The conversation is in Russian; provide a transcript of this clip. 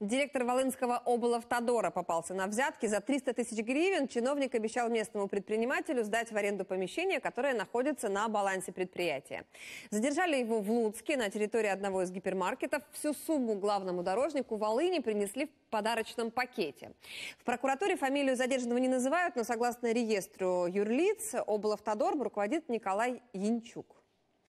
Директор Волынского облавтодора попался на взятки. За 300 тысяч гривен чиновник обещал местному предпринимателю сдать в аренду помещение, которое находится на балансе предприятия. Задержали его в Луцке на территории одного из гипермаркетов. Всю сумму главному дорожнику Волыни принесли в подарочном пакете. В прокуратуре фамилию задержанного не называют, но согласно реестру юрлиц облавтодор руководит Николай Янчук.